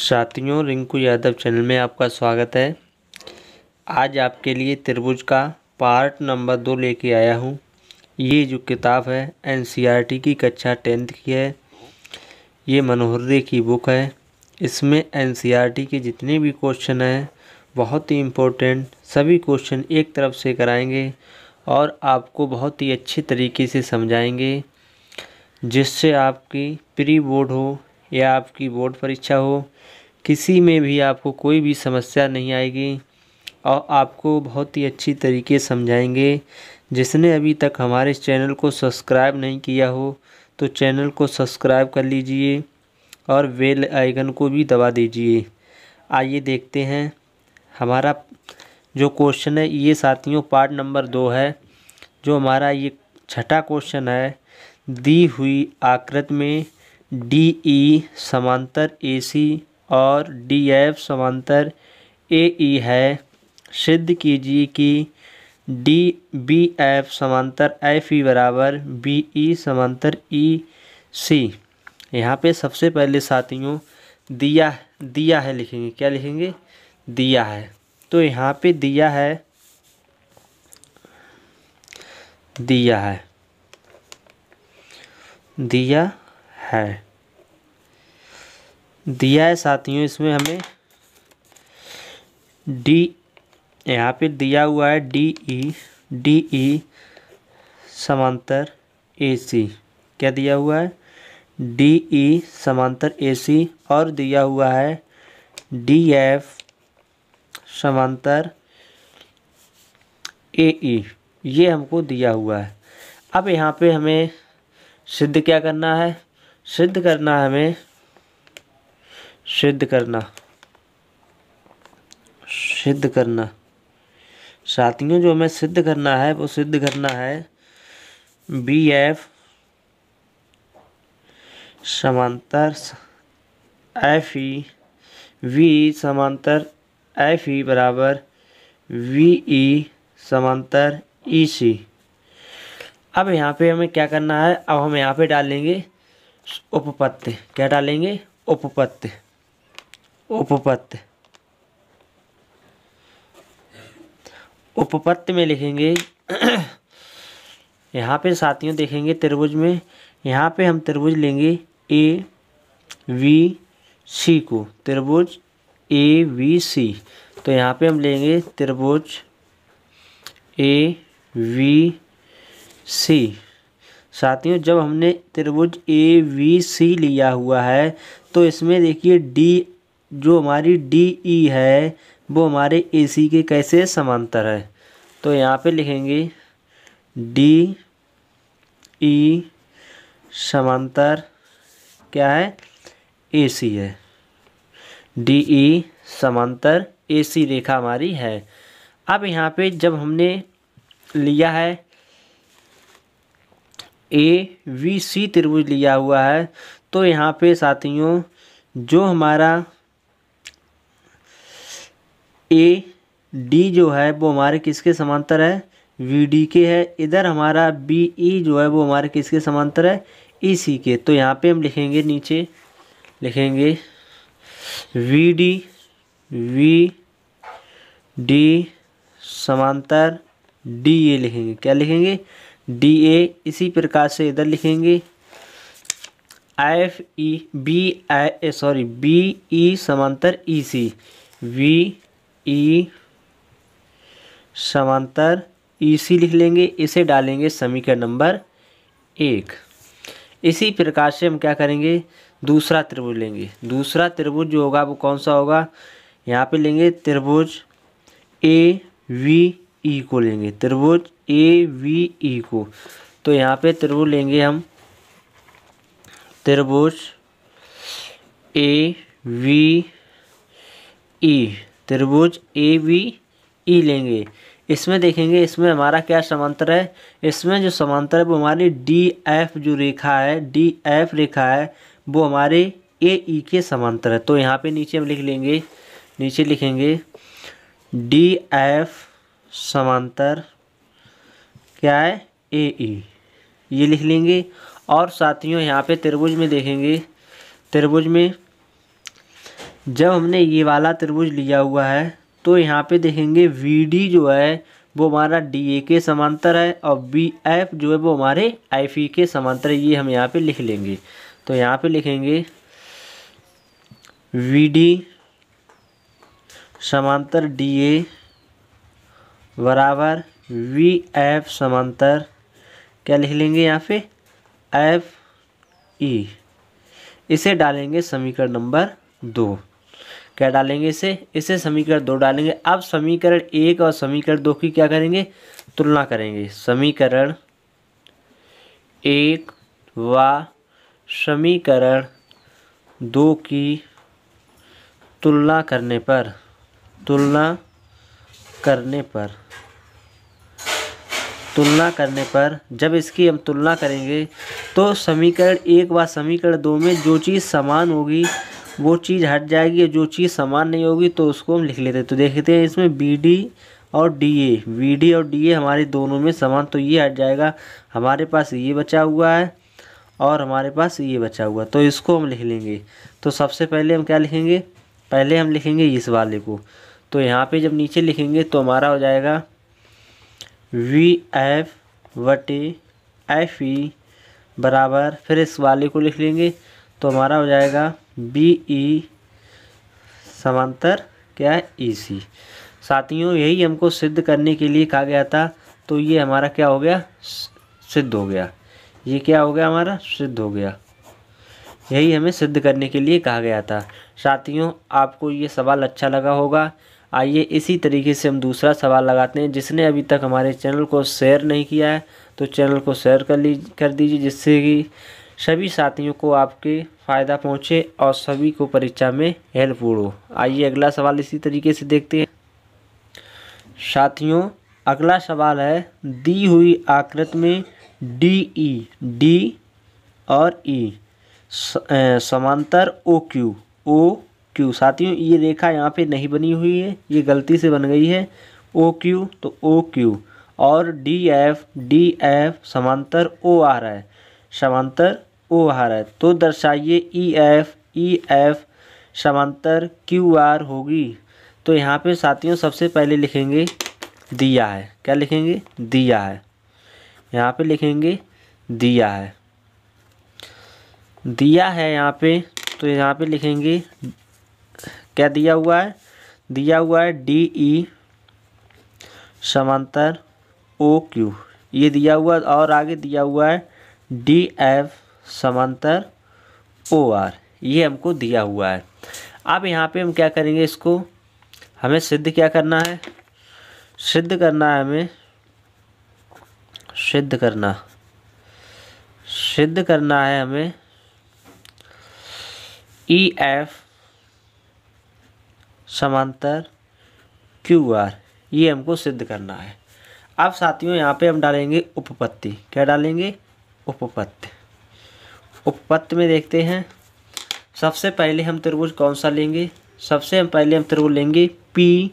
साथियों, रिंकू यादव चैनल में आपका स्वागत है। आज आपके लिए त्रिभुज का पार्ट नंबर दो लेके आया हूँ। ये जो किताब है, एनसीईआरटी की कक्षा टेंथ की है। ये मनोहर की बुक है। इसमें एनसीईआरटी के जितने भी क्वेश्चन हैं, बहुत ही इम्पोर्टेंट, सभी क्वेश्चन एक तरफ़ से कराएँगे और आपको बहुत ही अच्छे तरीके से समझाएँगे, जिससे आपकी प्री बोर्ड हो या आपकी बोर्ड परीक्षा हो। किसी में भी आपको कोई भी समस्या नहीं आएगी और आपको बहुत ही अच्छी तरीके समझाएँगे। जिसने अभी तक हमारे चैनल को सब्सक्राइब नहीं किया हो तो चैनल को सब्सक्राइब कर लीजिए और बेल आइकन को भी दबा दीजिए। आइए देखते हैं हमारा जो क्वेश्चन है, ये साथियों, पार्ट नंबर दो है। जो हमारा ये छठा क्वेश्चन है, दी हुई आकृत में डी ई समांतर ए सी और डी एफ़ समांतर ए ई है। सिद्ध कीजिए कि डी, बी एफ़ समांतर एफ़ ई बराबर बी ई समांतर ई सी। यहाँ पे सबसे पहले साथियों दिया दिया है लिखेंगे। क्या लिखेंगे? दिया है। तो यहाँ पे दिया है दिया है दिया है। दिया है साथियों, इसमें हमें डी यहाँ पे दिया हुआ है डी ई डी ई समांतर ए सी क्या दिया हुआ है? डी ई समांतर ए सी और दिया हुआ है डी एफ़ समांतर ए ई ये हमको दिया हुआ है। अब यहाँ पे हमें सिद्ध क्या करना है? सिद्ध करना है हमें सिद्ध करना। सिद्ध करना। साथियों, जो हमें सिद्ध करना है, वो सिद्ध करना है बी एफ़ समांतर एफ़ ई वी समांतर एफ़ ई बराबर वी ई समांतर ई सी अब यहाँ पे हमें क्या करना है? अब हम यहाँ पे डालेंगे उपपत्ति क्या डालेंगे? उपपत्ति उपपत्ति। उपपत्ति में लिखेंगे, यहाँ पे साथियों देखेंगे त्रिभुज में, यहाँ पे हम त्रिभुज लेंगे ए वी सी को। त्रिभुज ए वी सी तो यहाँ पे हम लेंगे त्रिभुज ए वी सी साथियों, जब हमने त्रिभुज ए वी सी लिया हुआ है तो इसमें देखिए डी जो हमारी डी ई है, वो हमारे ए सी के कैसे समांतर है? तो यहाँ पे लिखेंगे डी ई समांतर क्या है? ए सी है। डी ई समांतर ए सी रेखा हमारी है। अब यहाँ पे जब हमने लिया है ए वी सी त्रिभुज लिया हुआ है तो यहाँ पे साथियों, जो हमारा ए डी जो है वो हमारे किसके समांतर है? वी डी के है। इधर हमारा बी ई जो है वो हमारे किसके समांतर है? ई सी के। तो यहाँ पे हम लिखेंगे नीचे। लिखेंगे वी डी वी डी समांतर डी ए लिखेंगे। क्या लिखेंगे? डी ए इसी प्रकार से इधर लिखेंगे। F E B I sorry B E समांतर ई सी वी ई समांतर ई सी लिख लेंगे, इसे डालेंगे समीकरण नंबर एक। इसी प्रकार से हम क्या करेंगे? दूसरा त्रिभुज लेंगे। दूसरा त्रिभुज जो होगा, वो कौन सा होगा? यहाँ पे लेंगे त्रिभुज ए वी ई को लेंगे। त्रिभुज ए वी ई को। तो यहाँ पे त्रिभुज लेंगे हम। त्रिभुज ए वी ई त्रिभुज ए वी ई लेंगे। इसमें देखेंगे, इसमें हमारा क्या समांतर है? इसमें जो समांतर है, वो हमारी डी एफ़ जो रेखा है डी एफ़ रेखा है, वो हमारे ए ई के समांतर है। तो यहाँ पे नीचे हम लिख लेंगे, नीचे लिखेंगे डी एफ़ समांतर क्या है? ए ई ये लिख लेंगे। और साथियों, यहाँ पे त्रिभुज में देखेंगे, त्रिभुज में जब हमने ये वाला त्रिभुज लिया हुआ है तो यहाँ पे देखेंगे डी जो है, वो हमारा डी ए के समांतर है और बी एफ़ जो है, वो हमारे एफ़ ई के समांतर है। ये हम यहाँ पे लिख लेंगे। तो यहाँ पे लिखेंगे वी डी समांतर डी ए बराबर वी एफ़ समांतर, क्या लिख लेंगे यहाँ पे? एफ़ ई इसे डालेंगे समीकरण नंबर दो। क्या डालेंगे इसे? इसे समीकरण दो डालेंगे। अब समीकरण एक और समीकरण दो की क्या करेंगे? तुलना करेंगे। समीकरण एक व समीकरण दो की तुलना करने पर, तुलना करने पर, तुलना करने पर जब इसकी हम तुलना करेंगे तो समीकरण एक व समीकरण दो में जो चीज़ समान होगी वो चीज़ हट जाएगी जो चीज़ समान नहीं होगी तो उसको हम लिख लेते हैं। तो देखते हैं इसमें बी डी और डी ए वी डी और डी ए हमारे दोनों में समान तो ये हट जाएगा। हमारे पास ये बचा हुआ है और हमारे पास ये बचा हुआ तो इसको हम लिख लेंगे। तो सबसे पहले हम क्या लिखेंगे? पहले हम लिखेंगे इस वाले को। तो यहाँ पे जब नीचे लिखेंगे तो हमारा हो जाएगा वी एफ़ वटे एफ़ ई बराबर। फिर इस वाले को लिख लेंगे तो हमारा हो जाएगा बी, ई समांतर, क्या है? ई, सी। साथियों, यही हमको सिद्ध करने के लिए कहा गया था तो ये हमारा क्या हो गया? सिद्ध हो गया। ये क्या हो गया हमारा? सिद्ध हो गया। यही हमें सिद्ध करने के लिए कहा गया था। साथियों, आपको ये सवाल अच्छा लगा होगा। आइए इसी तरीके से हम दूसरा सवाल लगाते हैं, जिसने अभी तक हमारे चैनल को शेयर नहीं किया है तो चैनल को शेयर कर ली, कर दीजिए, जिससे कि सभी साथियों को आपके फ़ायदा पहुँचे और सभी को परीक्षा में हेल्पफुल हो आइए अगला सवाल इसी तरीके से देखते हैं। साथियों, अगला सवाल है, दी हुई आकृति में डी ई डी और ई समांतर ओ क्यू ओ क्यू साथियों, ये रेखा यहाँ पे नहीं बनी हुई है, ये गलती से बन गई है। ओ क्यू तो ओ क्यू और डी एफ़ डी एफ़ समांतर ओ आर है। समांतर ओ आर है तो दर्शाइए ई एफ़ ई एफ़ समांतर क्यू आर होगी। तो यहाँ पे साथियों सबसे पहले लिखेंगे दिया है। क्या लिखेंगे? दिया है। यहाँ पे लिखेंगे दिया है। दिया है यहाँ पे। तो यहाँ पे लिखेंगे क्या दिया हुआ है? दिया हुआ है डी ई समांतर ओ क्यू ये दिया हुआ और आगे दिया हुआ है डी एफ़ समांतर ओ आर ये हमको दिया हुआ है। अब यहाँ पे हम क्या करेंगे इसको? हमें सिद्ध क्या करना है? सिद्ध करना है हमें, सिद्ध करना सिद्ध करना है हमें ई एफ़ समांतर क्यू आर ये हमको सिद्ध करना है। अब साथियों, यहाँ पे हम डालेंगे उपपत्ति। क्या डालेंगे? उपपत्ति। उपपत्ति में देखते हैं। सबसे पहले हम त्रिभुज कौन सा लेंगे? सबसे हम पहले हम त्रिभुज लेंगे पी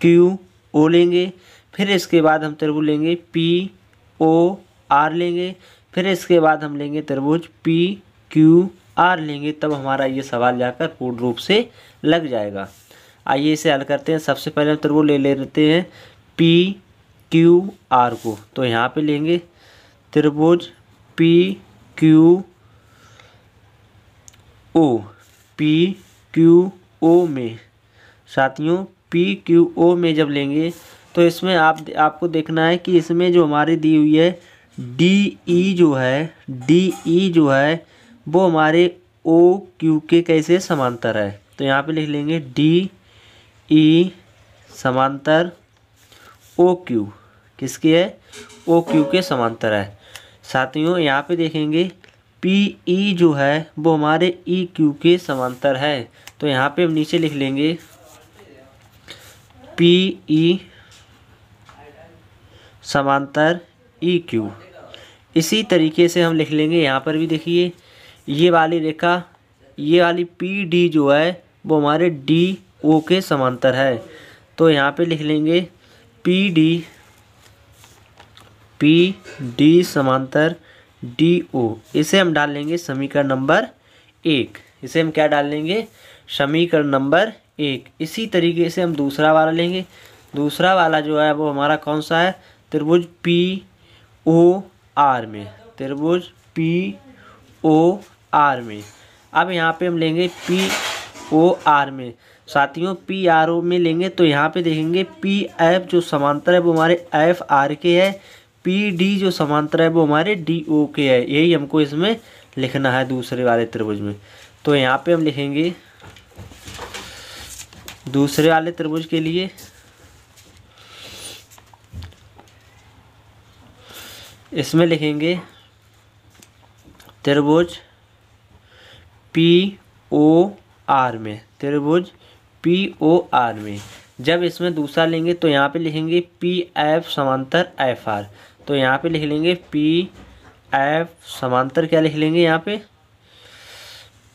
क्यू ओ लेंगे। फिर इसके बाद हम त्रिभुज लेंगे पी ओ आर लेंगे। फिर इसके बाद हम लेंगे त्रिभुज पी क्यू आर लेंगे। तब हमारा ये सवाल जाकर पूर्ण रूप से लग जाएगा। आइए इसे हल करते हैं। सबसे पहले हम त्रिभुज ले ले लेते हैं पी क्यू आर को। तो यहाँ पे लेंगे त्रिभुज P Q O, P, Q, O में। साथियों, पी, क्यू, ओ में जब लेंगे तो इसमें आप, आपको देखना है कि इसमें जो हमारी दी हुई है, डी, ई जो है, डी, ई जो है, वो हमारे ओ, क्यू के कैसे समांतर है। तो यहाँ पे लिख लेंगे, डी, ई समांतर, ओ, क्यू। किसकी है? ओ, क्यू के समांतर है। साथियों, यहाँ पे देखेंगे पी ई जो है, वो हमारे ई क्यू के समांतर है। तो यहाँ पे हम नीचे लिख लेंगे पी ई समांतर ई क्यू इसी तरीके से हम लिख लेंगे, यहाँ पर भी देखिए, ये वाली रेखा, ये वाली पी डी जो है, वो हमारे डी ओ के समांतर है। तो यहाँ पे लिख लेंगे पी डी पी डी समांतर डी ओ इसे हम डाल लेंगे समीकरण नंबर एक। इसे हम क्या डाल लेंगे? समीकरण नंबर एक। इसी तरीके से हम दूसरा वाला लेंगे। दूसरा वाला जो है वो हमारा कौन सा है? त्रिभुज पी ओ आर में। त्रिभुज पी ओ आर में। अब यहाँ पे हम लेंगे पी ओ आर में। साथियों पी आर ओ में लेंगे तो यहाँ पे देखेंगे पी एफ़ जो समांतर है वो हमारे एफ़ आर के है। पी डी जो समांतर है वो हमारे डी ओ के है। यही हमको इसमें लिखना है दूसरे वाले त्रिभुज में। तो यहाँ पे हम लिखेंगे दूसरे वाले त्रिभुज के लिए इसमें लिखेंगे त्रिभुज पी ओ आर में। त्रिभुज पी ओ आर में। जब इसमें दूसरा लेंगे तो यहाँ पे लिखेंगे पी एफ़ समांतर एफ़ आर तो यहाँ पे लिख लेंगे पी एफ़ समांतर क्या लिख लेंगे यहाँ पे?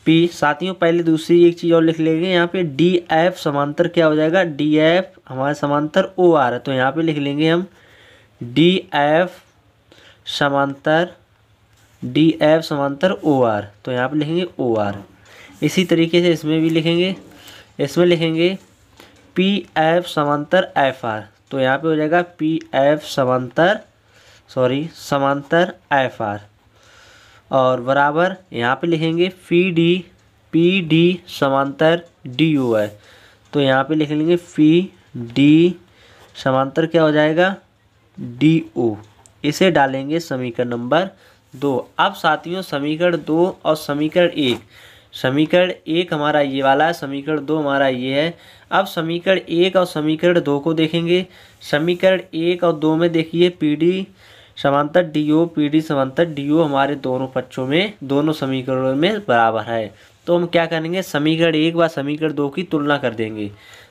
पी साथियों, पहले दूसरी एक चीज़ और लिख लेंगे। यहाँ पे डी एफ़ समांतर क्या हो जाएगा? डी एफ़ हमारे समांतर ओ आर है। तो यहाँ पे लिख लेंगे हम डी एफ़ समांतर डी एफ़ समांतर ओ आर तो यहाँ पे लिखेंगे ओ आर इसी तरीके से इसमें भी लिखेंगे। इसमें लिखेंगे पी एफ़ समांतर एफ़ आर। तो यहाँ पे हो जाएगा पी एफ़ समांतर सॉरी समांतर एफ़ आर। और बराबर यहाँ पे लिखेंगे फ़ी डी, पी डी समांतर डी ओ है तो यहाँ पे लिख लेंगे फ़ी डी समांतर क्या हो जाएगा? डी ओ इसे डालेंगे समीकरण नंबर दो। अब साथियों, समीकरण दो और समीकरण एक। समीकरण एक हमारा ये वाला है, समीकरण दो हमारा ये है। अब समीकरण एक और समीकरण दो को देखेंगे। समीकरण एक और दो में देखिए पी डी समांतर डी ओ पी डी समांतर डी ओ हमारे दोनों पक्षों में, दोनों समीकरणों में बराबर है। तो हम क्या करेंगे? समीकरण एक व समीकरण दो की तुलना कर देंगे।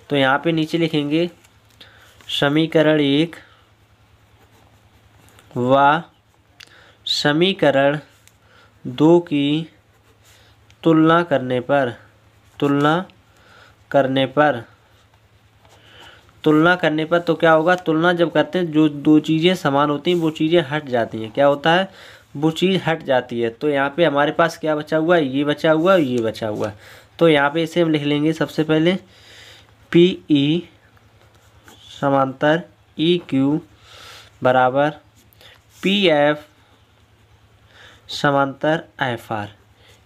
तो यहाँ पे नीचे लिखेंगे, समीकरण एक व समीकरण दो की तुलना करने पर, तुलना करने पर तुलना करने पर तो क्या होगा? तुलना जब करते हैं, जो दो चीज़ें समान होती हैं, वो चीज़ें हट जाती हैं। क्या होता है? वो चीज़ हट जाती है। तो यहाँ पे हमारे पास क्या बचा हुआ है? ये बचा हुआ है ये बचा हुआ है। तो यहाँ पे इसे हम लिख लेंगे सबसे पहले पी ई समांतर ई क्यू बराबर पी एफ़ समांतर एफ़ आर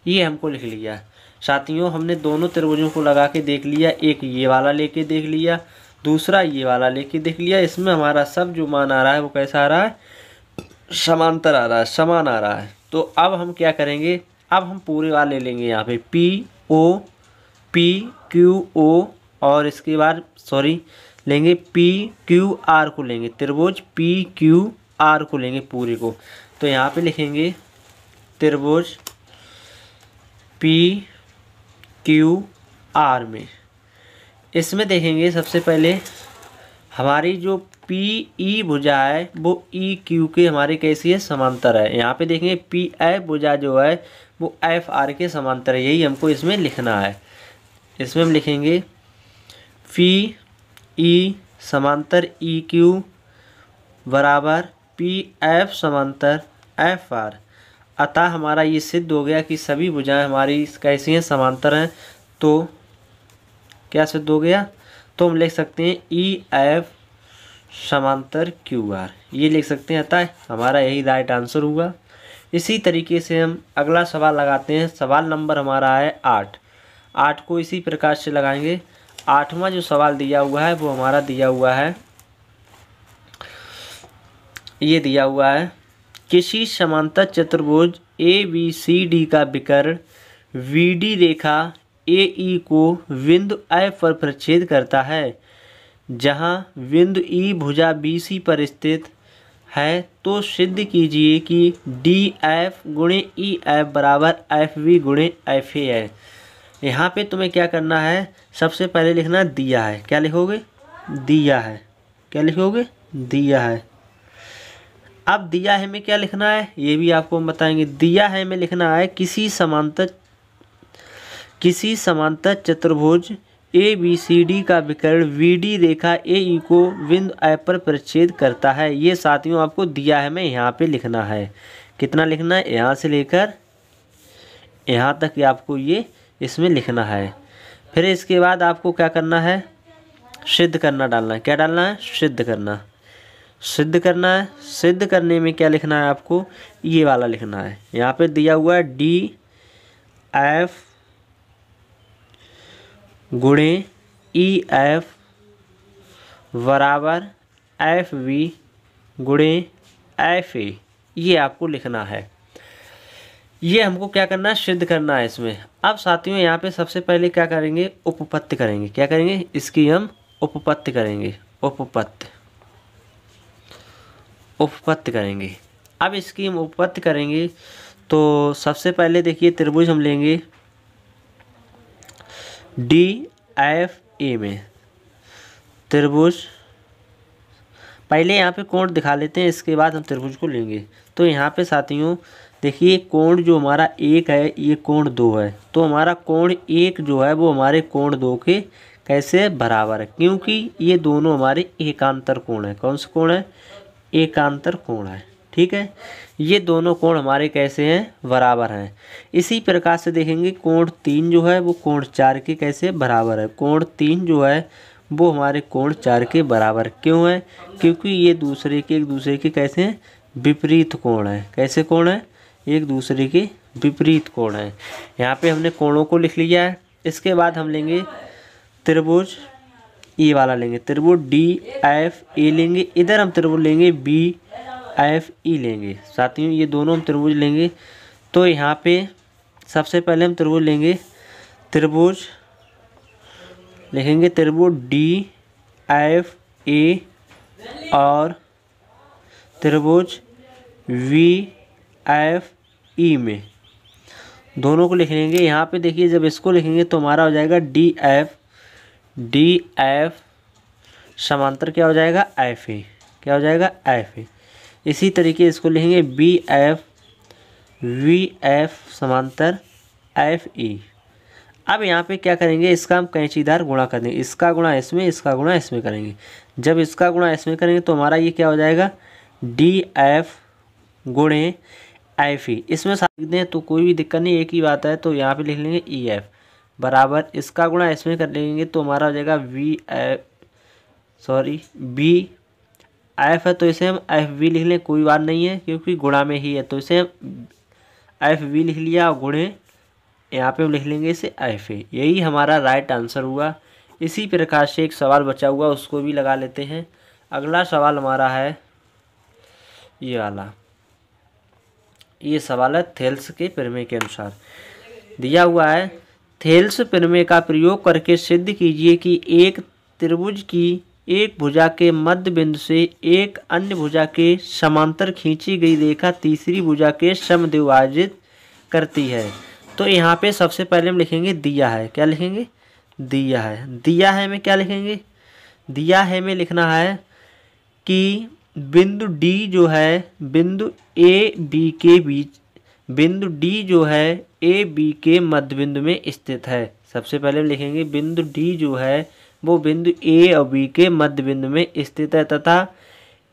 ये हमको लिख लिया। साथियों, हमने दोनों त्रिभुजों को लगा के देख लिया। एक ये वाला लेके देख लिया। दूसरा ये वाला लेके देख लिया, इसमें हमारा सब जो मान आ रहा है वो कैसा आ रहा है? समांतर आ रहा है, समान आ रहा है। तो अब हम क्या करेंगे? अब हम पूरे वाले लेंगे यहाँ पे। P O P Q O और इसके बाद सॉरी लेंगे पी क्यू आर को लेंगे। त्रिभुज पी क्यू आर को लेंगे पूरे को। तो यहाँ पे लिखेंगे त्रिभुज पी क्यू आर में। इसमें देखेंगे सबसे पहले, हमारी जो पी ई भुजा है, वो ई क्यू के हमारे कैसी है? समांतर है। यहाँ पे देखेंगे पी एफ़ भुजा जो है, वो एफ़ आर के समांतर है। यही हमको इसमें लिखना है। इसमें हम लिखेंगे पी ई समांतर ई क्यू बराबर पी एफ़ समांतर एफ़ आर अतः हमारा ये सिद्ध हो गया कि सभी भुजाएँ हमारी कैसी हैं, समांतर हैं। तो क्या सिद्ध हो गया? तो हम लिख सकते हैं ई एफ़ समांतर क्यू आर ये लिख सकते हैं, अतः हमारा यही राइट आंसर हुआ इसी तरीके से हम अगला सवाल लगाते हैं। सवाल नंबर हमारा है आठ। आठ को इसी प्रकार से लगाएँगे। आठवां जो सवाल दिया हुआ है, वो हमारा दिया हुआ है। ये दिया हुआ है, किसी समांतर चतुर्भुज ए बी सी डी का विकर्ण वी डी रेखा ए ई को बिंदु एफ़ पर प्रच्छेद करता है, जहाँ बिंदु ई भुजा बी सी पर स्थित है तो सिद्ध कीजिए कि डी एफ़ गुणे ई एफ़ बराबर एफ़ वी गुणे एफ़ ए है। यहाँ पे तुम्हें क्या करना है? सबसे पहले लिखना दिया है। क्या लिखोगे? दिया है। क्या लिखोगे? दिया है। अब दिया है में क्या लिखना है? ये भी आपको हम बताएँगे। दिया है में लिखना है किसी समांतर किसी समांतर चतुर्भुज ए बी सी डी का विकर्ण वी डी रेखा ए ई को बिंदु ए पर प्रच्छेद करता है। ये साथियों, आपको दिया है, मैं यहाँ पे लिखना है। कितना लिखना है? यहाँ से लेकर यहाँ तक आपको ये इसमें लिखना है। फिर इसके बाद आपको क्या करना है? सिद्ध करना डालना है। क्या डालना है? सिद्ध करना। सिद्ध करना है। सिद्ध करने में क्या लिखना है आपको? ये वाला लिखना है। यहाँ पे दिया हुआ है डी एफ़ गुणे ई एफ़ बराबर एफ़ वी गुणे एफ़ ए। ये आपको लिखना है। ये हमको क्या करना है? सिद्ध करना है इसमें। अब साथियों, यहाँ पे सबसे पहले क्या करेंगे? उपपत्ति करेंगे। क्या करेंगे? इसकी हम उपपत्ति करेंगे। उपपत्ति। उपपत्ति करेंगे। अब इसकी हम उपपत्ति करेंगे तो सबसे पहले देखिए त्रिभुज हम लेंगे। डी एफ़ ए में। त्रिभुज। पहले यहाँ पे कोण दिखा लेते हैं, इसके बाद हम त्रिभुज को लेंगे। तो यहाँ पे साथियों, देखिए, कोण जो हमारा एक है, ये कोण दो है। तो हमारा कोण एक जो है, वो हमारे कोण दो के कैसे बराबर है? क्योंकि ये दोनों हमारे एकांतर कोण है। कौन सा कोण है? एकांतर कोण है। ठीक है? ये दोनों कोण हमारे कैसे हैं? बराबर हैं। इसी प्रकार से देखेंगे, कोण तीन जो है, वो कोण चार के कैसे बराबर है? कोण तीन जो है, वो हमारे कोण चार के बराबर क्यों है? क्योंकि ये दूसरे के, एक दूसरे के कैसे हैं? विपरीत कोण है। कैसे कोण है? एक दूसरे के विपरीत कोण है। यहाँ पे हमने कोणों को लिख लिया है। इसके बाद हम लेंगे त्रिभुज ई वाला लेंगे। त्रिभुज डी एफ़ ए लेंगे। इधर हम त्रिभुज लेंगे बी एफ़ ई लेंगे। साथियों, ये दोनों हम त्रिभुज लेंगे। तो यहाँ पे सबसे पहले हम त्रिभुज लेंगे। त्रिभुज लिखेंगे त्रिभुज डी एफ़ ए और त्रिभुज वी एफ़ ई में। दोनों को लिख लेंगे। यहाँ पे देखिए, जब इसको लिखेंगे तो हमारा हो जाएगा डी एफ़ डी एफ़ समांतर क्या हो जाएगा? एफ़ ए क्या हो जाएगा? एफ़ ए इसी तरीके इसको लिखेंगे बी एफ़ वी एफ़ समांतर एफ़ ई अब यहाँ पे क्या करेंगे? इसका हम कैंचीदार गुणा कर देंगे। इसका गुणा इसमें, इसका गुणा इसमें करेंगे। जब इसका गुणा इसमें करेंगे तो हमारा ये क्या हो जाएगा? डी एफ़ गुणे एफ़ ई इसमें साथ दें तो कोई भी दिक्कत नहीं, एक ही बात है तो यहाँ पे लिख लेंगे ई e एफ़ बराबर, इसका गुणा इसमें कर लेंगे तो हमारा हो जाएगा V F sorry B F है तो इसे हम एफ़ वी लिख लें, कोई बात नहीं है, क्योंकि गुणा में ही है तो इसे हम एफ़ वी लिख लिया और गुणे, यहाँ पे हम लिख लेंगे इसे एफ़ ए। यही हमारा राइट आंसर हुआ। इसी प्रकार से एक सवाल बचा हुआ, उसको भी लगा लेते हैं। अगला सवाल हमारा है, ये वाला। ये सवाल है थेल्स के प्रमेय के अनुसार। दिया हुआ है, थेल्स प्रमेय का प्रयोग करके सिद्ध कीजिए कि एक त्रिभुज की एक भुजा के मध्य बिंदु से एक अन्य भुजा के समांतर खींची गई रेखा तीसरी भुजा के सम समद्विभाजित करती है। तो यहाँ पे सबसे पहले हम लिखेंगे दिया है। क्या लिखेंगे? दिया है। दिया है में क्या लिखेंगे? दिया है में लिखना है कि बिंदु डी जो है, बिंदु ए बी के बीच, बिंदु डी जो है ए बी के मध्य बिंदु में स्थित है। सबसे पहले हम लिखेंगे बिंदु डी जो है वो बिंदु ए और बी के मध्य बिंदु में स्थित है तथा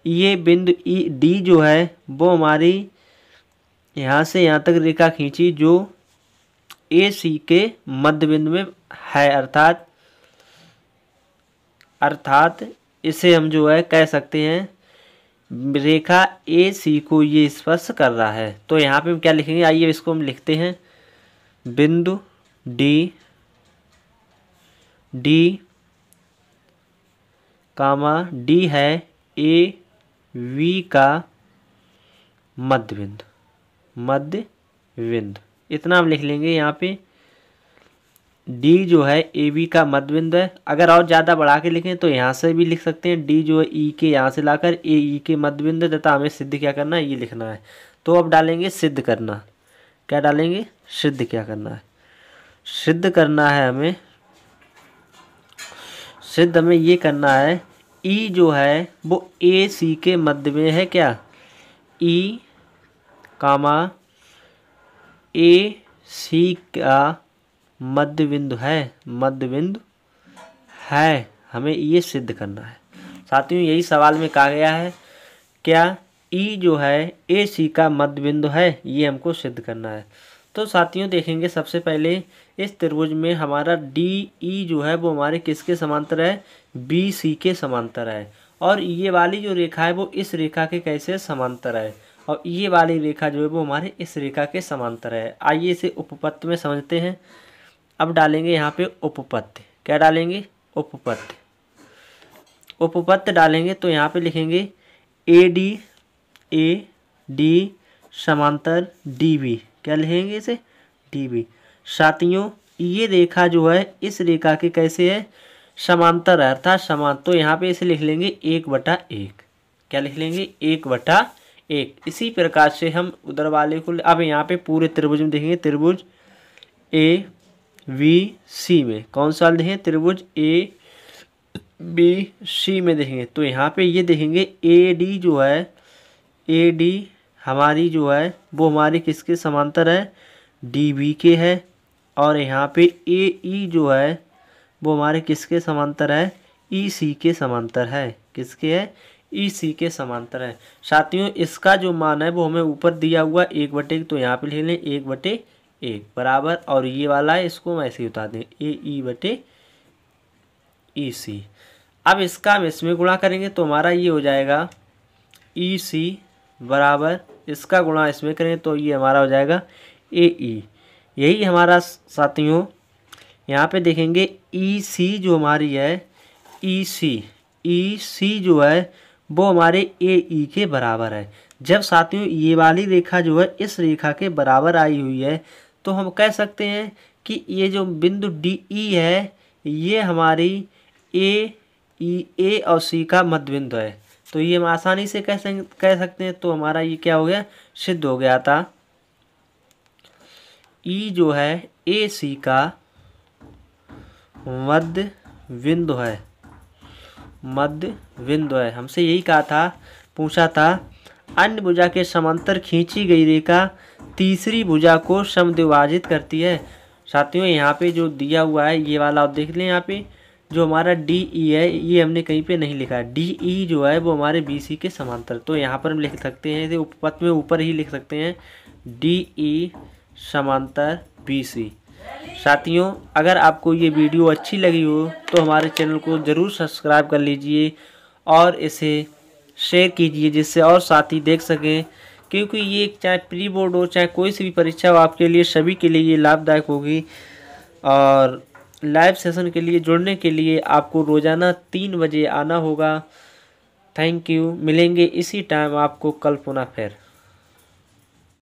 ये बिंदु ई, डी जो है, वो हमारी यहाँ से यहाँ तक रेखा खींची जो ए, सी के मध्य बिंदु में है। अर्थात अर्थात इसे हम जो है कह सकते हैं, रेखा ए, सी को ये स्पर्श कर रहा है। तो यहाँ पे हम क्या लिखेंगे? आइए इसको हम लिखते हैं। बिंदु डी डी कामा डी है ए, वी का मध्य बिंदु मध्य बिंदु इतना हम लिख लेंगे यहाँ पे। डी जो है ए बी का मध्यबिंदु है। अगर और ज़्यादा बढ़ा के लिखें तो यहाँ से भी लिख सकते हैं। डी जो है ई के यहाँ से लाकर ए, ई के मध्य बिंदु तथा हमें सिद्ध क्या करना है? ये लिखना है। तो अब डालेंगे सिद्ध करना। क्या डालेंगे? सिद्ध क्या करना है? सिद्ध करना है हमें सिद्ध हमें ये करना है ई e जो है वो ए सी के मध्य में है क्या? ई e, कामा ए सी का मध्य बिंदु है मध्य बिंदु है। हमें ये सिद्ध करना है। साथियों यही सवाल में कहा गया है क्या ई जो है ए सी का मध्य बिंदु है? ये हमको सिद्ध करना है। तो साथियों, देखेंगे सबसे पहले इस त्रिभुज में हमारा डी ई जो है, वो हमारे किसके समांतर है? बी सी के समांतर है। और ये वाली जो रेखा है, वो इस रेखा के कैसे समांतर है? और ये वाली रेखा जो है, वो हमारे इस रेखा के समांतर है। आइए इसे उपपत्त में समझते हैं। अब डालेंगे यहाँ पे उपपत्त। क्या डालेंगे? उपपत्त। उपपत्त डालेंगे तो यहाँ पे लिखेंगे ए डी ए डी समांतर डी बी क्या लिखेंगे इसे? डी बी साथियों, ये रेखा जो है, इस रेखा के कैसे है? समांतर है, अर्थात समान तो यहाँ पे इसे लिख लेंगे एक बटा एक। क्या लिख लेंगे? एक बटा एक। इसी प्रकार से हम उधर वाले को अब यहाँ पे पूरे त्रिभुज में देखेंगे। त्रिभुज ए वी सी में। कौन सा देखें? त्रिभुज ए बी सी में देखेंगे। तो यहाँ पे ये देखेंगे ए डी जो है ए डी हमारी जो है, वो हमारी किसके समांतर है? डी बी के है। और यहाँ पे ए ई जो है, वो हमारे किसके समांतर है? ई सी के समांतर है। किसके है? ई सी के समांतर है। साथियों, इसका जो मान है, वो हमें ऊपर दिया हुआ एक बटे तो यहाँ पे लिख लें, एक बटे एक, बराबर। और ये वाला है, इसको हम ऐसे ही उतार दें ए ई बटे ई सी अब इसका हम इसमें गुणा करेंगे तो हमारा ये हो जाएगा ई सी बराबर इसका गुणा इसमें करें तो ये हमारा हो जाएगा ए ई यही हमारा साथियों, यहाँ पे देखेंगे ई सी जो हमारी है ई सी ई सी जो है, वो हमारे ए ई के बराबर है। जब साथियों ये वाली रेखा जो है, इस रेखा के बराबर आई हुई है तो हम कह सकते हैं कि ये जो बिंदु डी ई है, ये हमारी ए ई ए और सी का मध्य बिंदु है। तो ये हम आसानी से कह कह सकते हैं तो हमारा ये क्या हो गया? सिद्ध हो गया था। ई जो है, ए सी का मध्य बिंदु है। मध्य बिंदु है। हमसे यही कहा था, पूछा था, अन्य भुजा के समांतर खींची गई रेखा तीसरी भुजा को समद्विभाजित करती है। साथियों, यहाँ पे जो दिया हुआ है, ये वाला आप देख लें यहाँ पे। जो हमारा डी ई है, ये हमने कहीं पे नहीं लिखा। डी ई जो है, वो हमारे बी सी के समांतर। तो यहाँ पर हम लिख सकते हैं, इसे उपपथ में ऊपर ही लिख सकते हैं। डी ई समांतर बी सी साथियों, अगर आपको ये वीडियो अच्छी लगी हो तो हमारे चैनल को ज़रूर सब्सक्राइब कर लीजिए और इसे शेयर कीजिए, जिससे और साथी देख सकें। क्योंकि ये चाहे प्री बोर्ड हो, चाहे कोई सी भी परीक्षा हो, आपके लिए सभी के लिए ये लाभदायक होगी। और लाइव सेशन के लिए जुड़ने के लिए आपको रोज़ाना तीन बजे आना होगा। Thank you. मिलेंगे इसी टाइम आपको कल पुनः फिर।